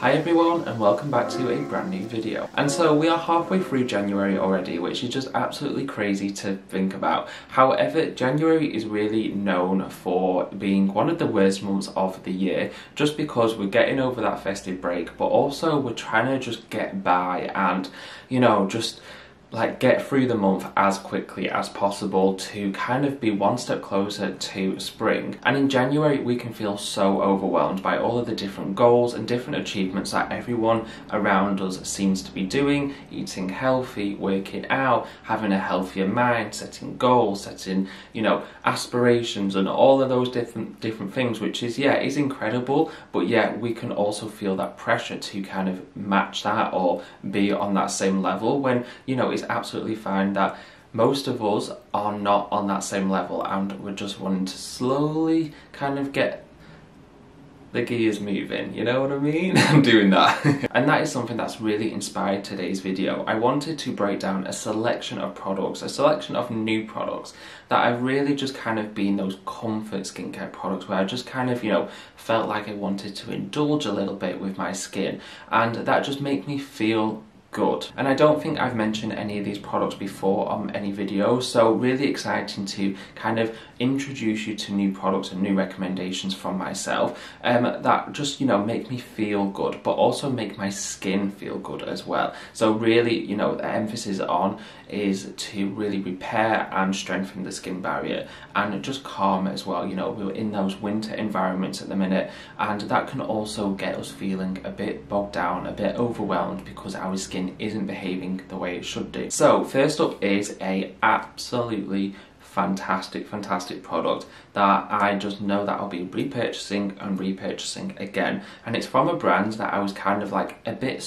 Hi everyone and welcome back to a brand new video. And so we are halfway through January already, which is just absolutely crazy to think about. However, January is really known for being one of the worst months of the year, just because we're getting over that festive break, but also we're trying to just get by and, you know, just like get through the month as quickly as possible to kind of be one step closer to spring. And in January, we can feel so overwhelmed by all of the different goals and different achievements that everyone around us seems to be doing eating healthy, working out, having a healthier mind, setting goals, setting, you know, aspirations, and all of those different different things, which is, yeah, is incredible. But yeah, we can also feel that pressure to kind of match that or be on that same level when, you know, it's absolutely fine that most of us are not on that same level and we're just wanting to slowly kind of get the gears moving, you know what I mean? I'm doing that. and that is something that's really inspired today's video. I wanted to break down a selection of products, a selection of new products that have really just kind of been those comfort skincare products where I just kind of, you know, felt like I wanted to indulge a little bit with my skin and that just make me feel good. And I don't think I've mentioned any of these products before on any videos, so really exciting to kind of introduce you to new products and new recommendations from myself um, that just, you know, make me feel good, but also make my skin feel good as well. So really, you know, the emphasis on is to really repair and strengthen the skin barrier and just calm as well. You know, we're in those winter environments at the minute and that can also get us feeling a bit bogged down, a bit overwhelmed because our skin skin isn't behaving the way it should do. So first up is a absolutely fantastic, fantastic product that I just know that I'll be repurchasing and repurchasing again. And it's from a brand that I was kind of like a bit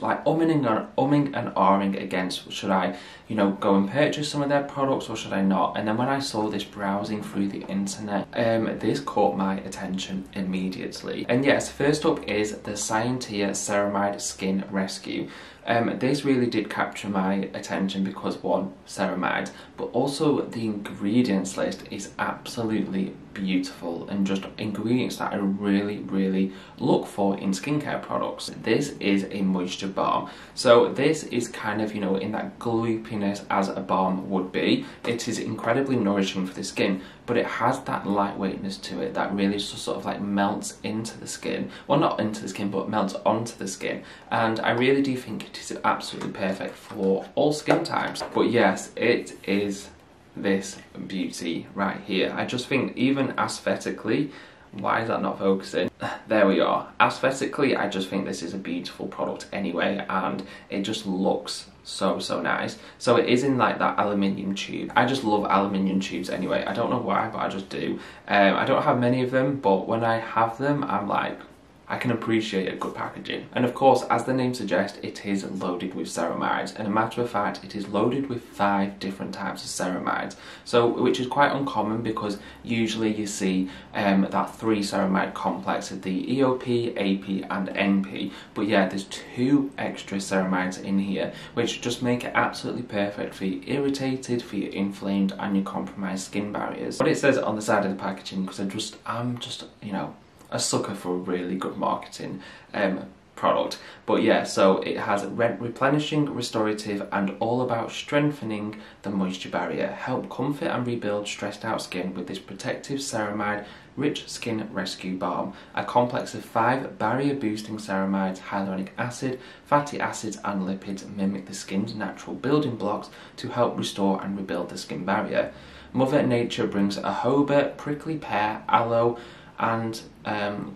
like umming and, umming and ahhing against. Should I, you know, go and purchase some of their products or should I not? And then when I saw this browsing through the internet, um, this caught my attention immediately. And yes, first up is the Scientia Ceramide Skin Rescue. Um, this really did capture my attention because one, ceramide, but also the ingredients list is absolutely beautiful and just ingredients that I really, really look for in skincare products. This is a moisture balm. So this is kind of, you know, in that gloopiness as a balm would be. It is incredibly nourishing for the skin, but it has that lightweightness to it that really just sort of like melts into the skin. Well, not into the skin, but melts onto the skin. And I really do think it is absolutely perfect for all skin types. But yes, it is this beauty right here. I just think even aesthetically, why is that not focusing? There we are. Aesthetically, I just think this is a beautiful product anyway, and it just looks so, so nice. So it is in like that aluminium tube. I just love aluminium tubes anyway. I don't know why, but I just do. Um, I don't have many of them, but when I have them, I'm like, I can appreciate a good packaging. And of course, as the name suggests, it is loaded with ceramides. And a matter of fact, it is loaded with five different types of ceramides. So, which is quite uncommon because usually you see um, that three ceramide complex of the EOP, AP and NP. But yeah, there's two extra ceramides in here, which just make it absolutely perfect for your irritated, for your inflamed and your compromised skin barriers. What it says on the side of the packaging, because I just, I'm just, you know, a sucker for a really good marketing um, product. But yeah, so it has re replenishing, restorative, and all about strengthening the moisture barrier. Help comfort and rebuild stressed out skin with this protective ceramide rich skin rescue balm. A complex of five barrier boosting ceramides, hyaluronic acid, fatty acids, and lipids mimic the skin's natural building blocks to help restore and rebuild the skin barrier. Mother Nature brings a jojoba, prickly pear, aloe, and um,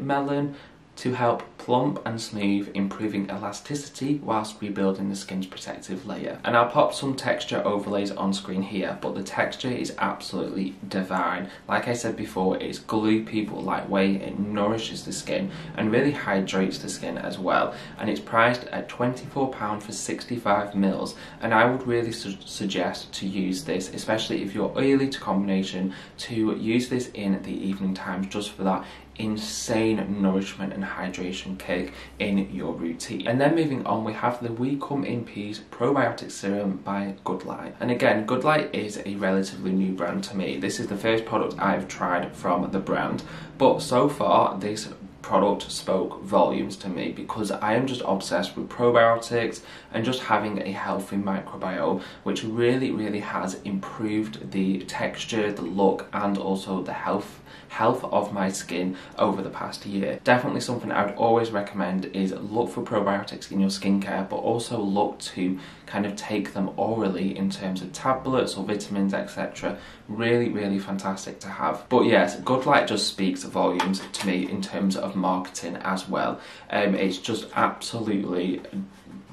melon to help plump and smooth, improving elasticity whilst rebuilding the skin's protective layer. And I'll pop some texture overlays on screen here, but the texture is absolutely divine. Like I said before, it's gloopy but lightweight, it nourishes the skin and really hydrates the skin as well. And it's priced at £24 for 65 mils. And I would really su suggest to use this, especially if you're oily to combination, to use this in the evening times just for that insane nourishment and hydration cake in your routine. And then moving on, we have the We Come in Peace Probiotic Serum by Good Light. And again, Good Light is a relatively new brand to me. This is the first product I've tried from the brand, but so far this product spoke volumes to me because I am just obsessed with probiotics and just having a healthy microbiome, which really, really has improved the texture, the look, and also the health health of my skin over the past year. Definitely something I would always recommend is look for probiotics in your skincare, but also look to kind of take them orally in terms of tablets or vitamins, etc. Really, really fantastic to have. But yes, Good Light just speaks volumes to me in terms of marketing as well. Um, it's just absolutely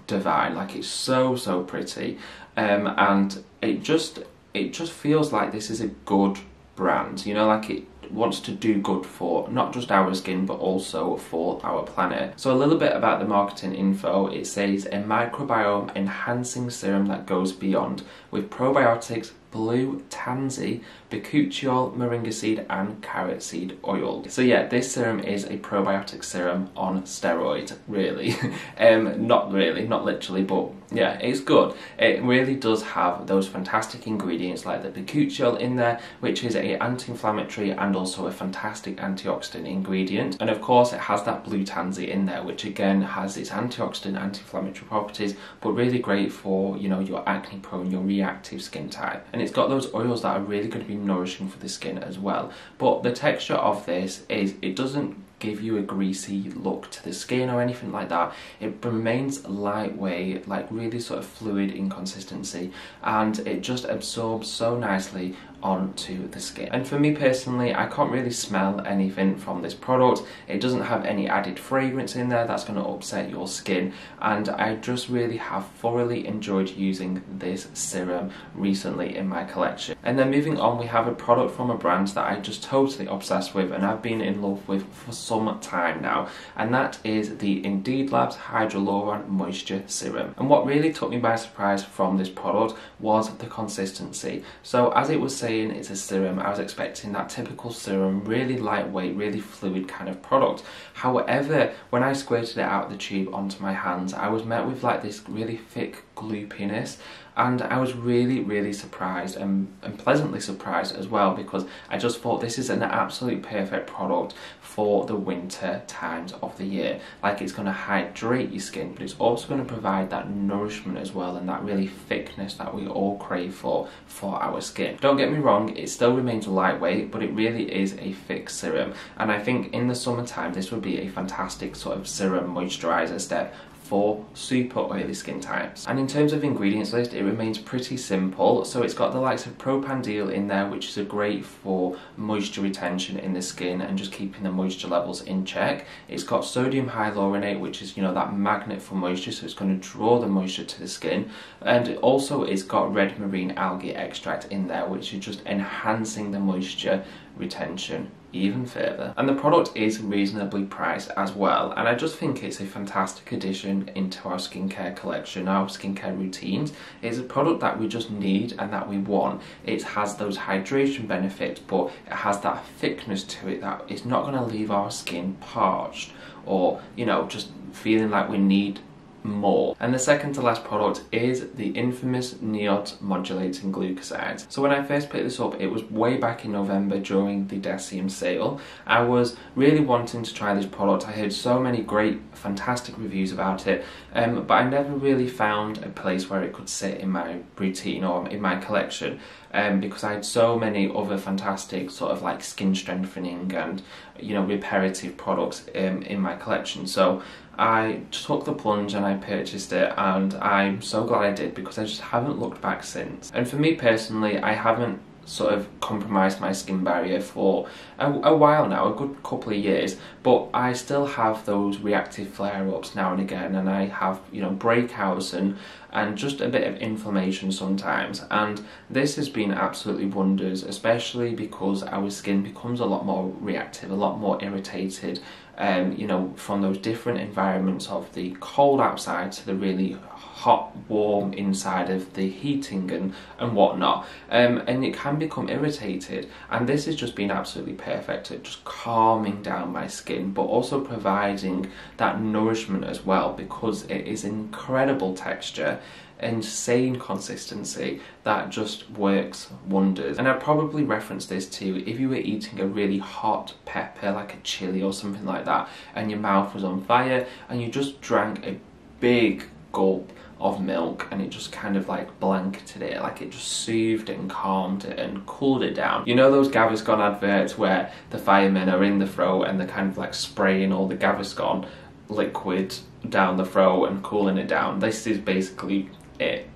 divine. Like it's so so pretty, um, and it just it just feels like this is a good brand. You know, like it wants to do good for not just our skin but also for our planet. So a little bit about the marketing info. It says a microbiome enhancing serum that goes beyond with probiotics, blue tansy, bakuchiol, moringa seed and carrot seed oil. So yeah, this serum is a probiotic serum on steroids, really. um, not really, not literally, but yeah, it's good. It really does have those fantastic ingredients like the bakuchiol in there, which is a anti-inflammatory and also a fantastic antioxidant ingredient. And of course it has that blue tansy in there, which again has its antioxidant, anti-inflammatory properties, but really great for, you know, your acne prone, your reactive skin type. And it's got those oils that are really going to be nourishing for the skin as well. But the texture of this is, it doesn't give you a greasy look to the skin or anything like that. It remains lightweight, like really sort of fluid in consistency, and it just absorbs so nicely onto the skin. And for me personally, I can't really smell anything from this product. It doesn't have any added fragrance in there that's going to upset your skin. And I just really have thoroughly enjoyed using this serum recently in my collection. And then moving on, we have a product from a brand that I just totally obsessed with and I've been in love with for some time now. And that is the Indeed Labs Hydraluron Moisture Serum. And what really took me by surprise from this product was the consistency. So as it was saying saying it's a serum, I was expecting that typical serum, really lightweight, really fluid kind of product. However, when I squirted it out of the tube onto my hands, I was met with like this really thick gloopiness and I was really really surprised and, and pleasantly surprised as well because I just thought this is an absolute perfect product for the winter times of the year. Like it's going to hydrate your skin but it's also going to provide that nourishment as well and that really thickness that we all crave for for our skin. Don't get me wrong it still remains lightweight but it really is a thick serum. And I think in the summertime this would be a fantastic sort of serum moisturizer step for super oily skin types. And in terms of ingredients list, it remains pretty simple. So it's got the likes of propanediol in there, which is a great for moisture retention in the skin and just keeping the moisture levels in check. It's got sodium hyaluronate, which is, you know, that magnet for moisture, so it's going to draw the moisture to the skin. And also it's got red marine algae extract in there, which is just enhancing the moisture retention even further. And the product is reasonably priced as well. And I just think it's a fantastic addition into our skincare collection, our skincare routines. It's a product that we just need and that we want. It has those hydration benefits, but it has that thickness to it that it's not going to leave our skin parched or, you know, just feeling like we need more. And the second to last product is the infamous NIOD modulating glucosides. So when I first picked this up, it was way back in November during the Deciem sale. I was really wanting to try this product. I heard so many great, fantastic reviews about it, um, but I never really found a place where it could sit in my routine or in my collection. Um, because I had so many other fantastic sort of like skin strengthening and you know reparative products um, in my collection. So I took the plunge and I purchased it and I'm so glad I did because I just haven't looked back since. And for me personally, I haven't sort of compromised my skin barrier for a, a, while now, a good couple of years, but I still have those reactive flare-ups now and again and I have, you know, breakouts and, and just a bit of inflammation sometimes and this has been absolutely wonders, especially because our skin becomes a lot more reactive, a lot more irritated um, you know, from those different environments of the cold outside to the really hot, warm inside of the heating and, and whatnot. Um, and it can become irritated. And this has just been absolutely perfect at just calming down my skin, but also providing that nourishment as well because it is incredible texture insane consistency that just works wonders. And I'd probably reference this too if you were eating a really hot pepper, like a chili or something like that, and your mouth was on fire, and you just drank a big gulp of milk and it just kind of like blanketed it like it just soothed and calmed it and cooled it down you know those Gaviscon adverts where the firemen are in the throat and they're kind of like spraying all the Gaviscon liquid down the throat and cooling it down this is basically it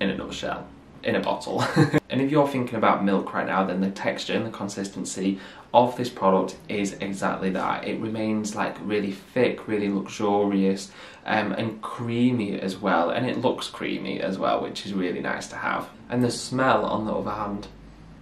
in a nutshell in a bottle. and if you're thinking about milk right now, then the texture and the consistency of this product is exactly that. It remains like really thick, really luxurious, um, and creamy as well. And it looks creamy as well, which is really nice to have. And the smell, on the other hand,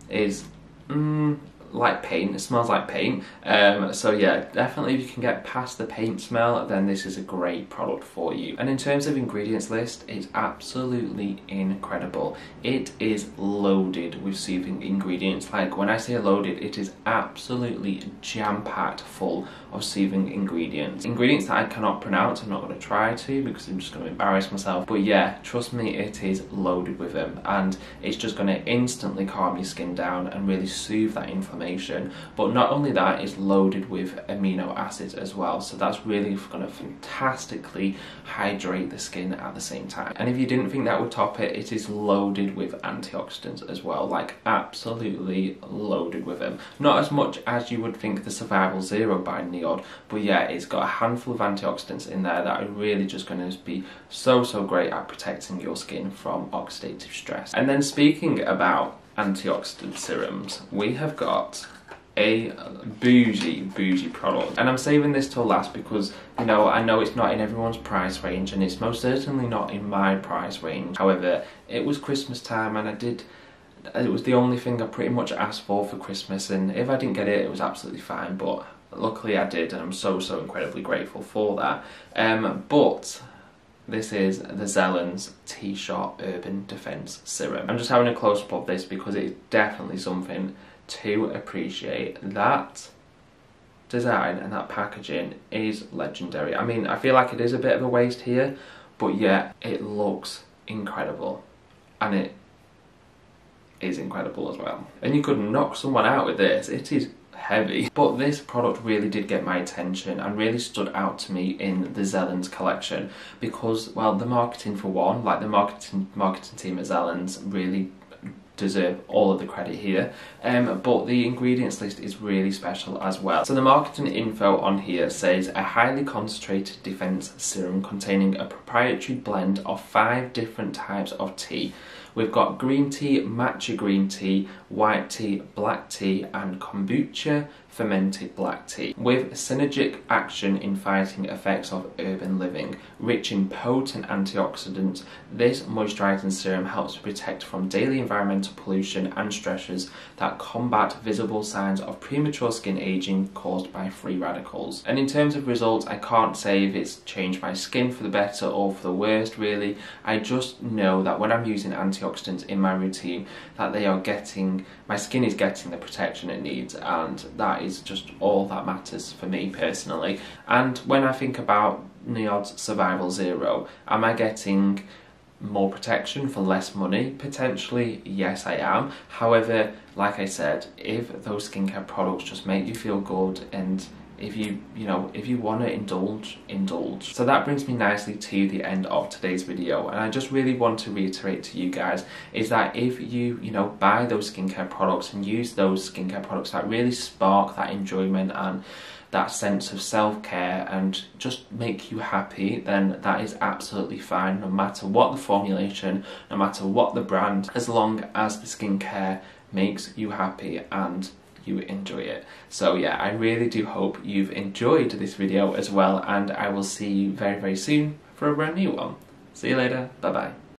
is mm, like paint. It smells like paint. Um, so yeah, definitely if you can get past the paint smell, then this is a great product for you. And in terms of ingredients list, it's absolutely incredible. It is loaded with soothing ingredients. Like when I say loaded, it is absolutely jam-packed full of soothing ingredients. Ingredients that I cannot pronounce, I'm not going to try to because I'm just going to embarrass myself. But yeah, trust me, it is loaded with them and it's just going to instantly calm your skin down and really soothe that inflammation. But not only that, it's loaded with amino acids as well. So that's really going to fantastically hydrate the skin at the same time. And if you didn't think that would top it, it is loaded with antioxidants as well. Like absolutely loaded with them. Not as much as you would think the Survival Zero by NIOD. But yeah, it's got a handful of antioxidants in there that are really just going to be so, so great at protecting your skin from oxidative stress. And then speaking about antioxidant serums, we have got a bougie, bougie product. And I'm saving this till last because, you know, I know it's not in everyone's price range and it's most certainly not in my price range. However, it was Christmas time and I did it was the only thing I pretty much asked for for Christmas and if I didn't get it, it was absolutely fine, but luckily I did and I'm so so incredibly grateful for that um, but this is the Zellens T-Shot Urban Defense Serum. I'm just having a close-up of this because it's definitely something to appreciate. That design and that packaging is legendary. I mean, I feel like it is a bit of a waste here, but yet it looks incredible. And it is incredible as well. And you could knock someone out with this. It is heavy. But this product really did get my attention and really stood out to me in the Zelens collection because, well, the marketing for one, like the marketing marketing team at Zelens really deserve all of the credit here. Um, but the ingredients list is really special as well. So the marketing info on here says a highly concentrated defense serum containing a proprietary blend of five different types of tea We've got green tea, matcha green tea, white tea, black tea, and kombucha fermented black tea, with synergic action in fighting effects of urban living. Rich in potent antioxidants, this moisturising serum helps protect from daily environmental pollution and stressors that combat visible signs of premature skin aging caused by free radicals. And in terms of results, I can't say if it's changed my skin for the better or for the worst, really. I just know that when I'm using antioxidants in my routine, that they are getting, my skin is getting the protection it needs, and that is is just all that matters for me personally. And when I think about NIOD's Survival Zero, am I getting more protection for less money? Potentially, yes, I am. However, like I said, if those skincare products just make you feel good and if you you know if you want to indulge indulge. So that brings me nicely to the end of today's video and i just really want to reiterate to you guys is that if you you know buy those skincare products and use those skincare products that really spark that enjoyment and that sense of self-care and just make you happy then that is absolutely fine no matter what the formulation no matter what the brand as long as the skincare makes you happy and you enjoy it. So yeah, I really do hope you've enjoyed this video as well and I will see you very very soon for a brand new one. See you later, bye bye.